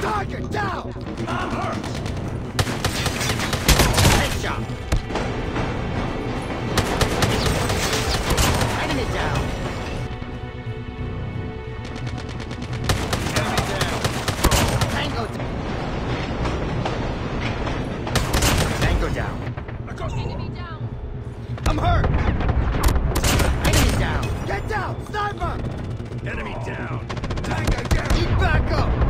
Target down! I'm hurt! Headshot! Enemy down! I'm hurt. I down. Get down. Cyber. Enemy down! Tango down! Tango down!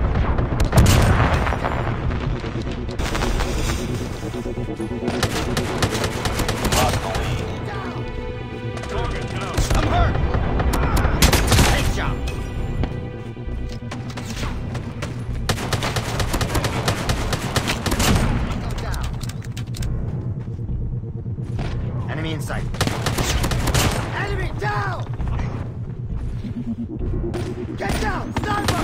Get down! Sniper!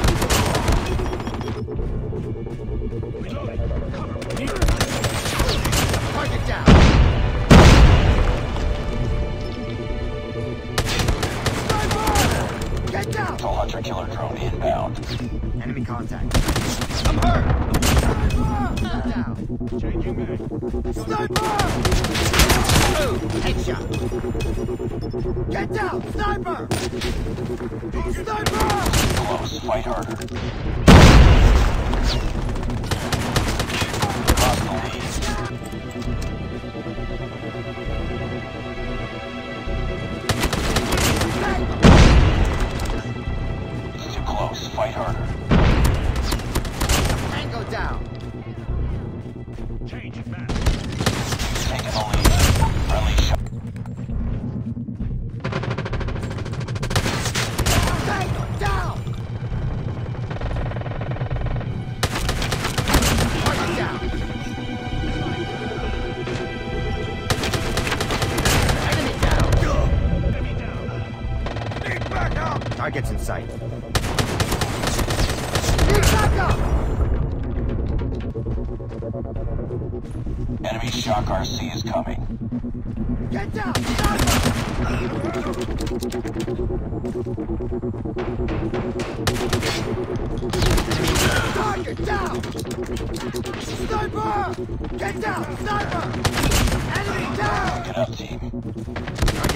Reloading! Cover! Need Target down! Sniper! Get down! Tall Hunter killer drone inbound. Enemy contact. I'm hurt! Get down! Sniper! Sniper! Close, fight fight harder. Down! Changing mag. Taking the lead. Friendly shot. Tango down! Target down! Enemy down! Enemy down! Need backup! Targets in sight. Enemy shock RC is coming. Get down! Target down! Sniper! Get down! Sniper! Enemy down! Get up, team.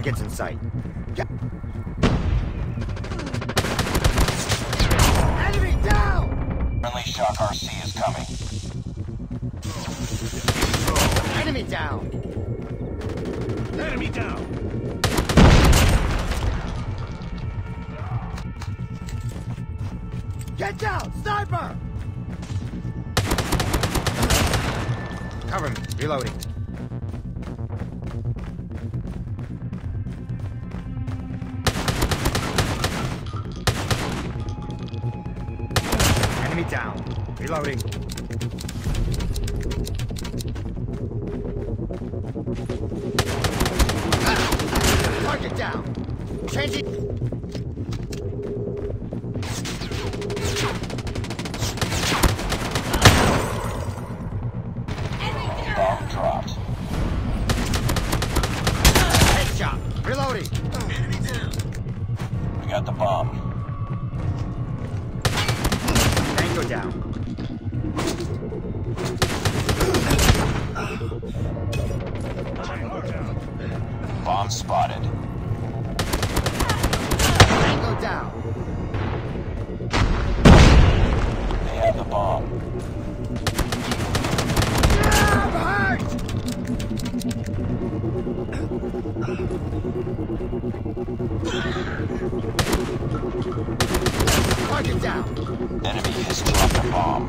Targets in sight. Get- down! Enemy down! Get down! Sniper! Cover me. Reloading. Enemy down. Reloading. Bomb dropped. Head shot. Reloading. Enemy down. We got the bomb. Angle down. Bomb spotted. Down. They have the bomb. Target down. Enemy has dropped a bomb.